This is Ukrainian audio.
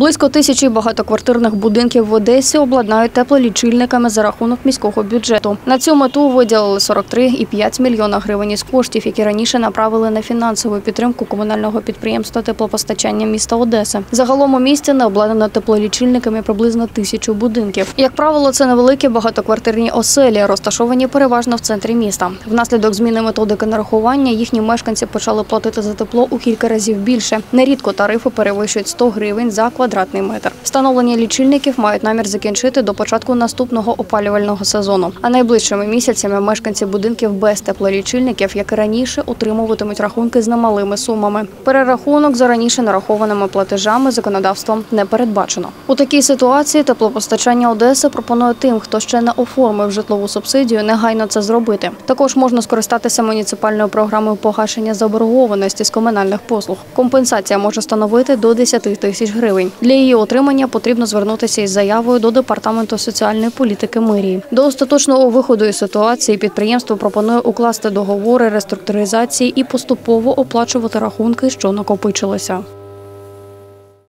Близько тисячі багатоквартирних будинків в Одесі обладнають теплолічильниками за рахунок міського бюджету. На цю мету виділили 43,5 мільйона гривень із коштів, які раніше направили на фінансову підтримку комунального підприємства теплопостачання міста Одеси. Загалом у місті не обладнано теплолічильниками приблизно тисячу будинків. Як правило, це невеликі багатоквартирні оселі, розташовані переважно в центрі міста. Внаслідок зміни методики нарахування їхні мешканці почали платити за тепло у кілька разів більше. Нерідко тарифи перевищують 100 гривень за квадратний метр. Встановлення лічильників мають намір закінчити до початку наступного опалювального сезону. А найближчими місяцями мешканці будинків без теплолічильників, як і раніше, утримуватимуть рахунки з немалими сумами. Перерахунок за раніше нарахованими платежами законодавством не передбачено. У такій ситуації теплопостачання Одеси пропонує тим, хто ще не оформив житлову субсидію, негайно це зробити. Також можна скористатися муніципальною програмою погашення заборгованості з комунальних послуг. Компенсація може становити до 10 тисяч Для її отримання потрібно звернутися із заявою до департаменту соціальної політики мирії. До остаточного виходу із ситуації підприємство пропонує укласти договори реструктуризації і поступово оплачувати рахунки, що накопичилися.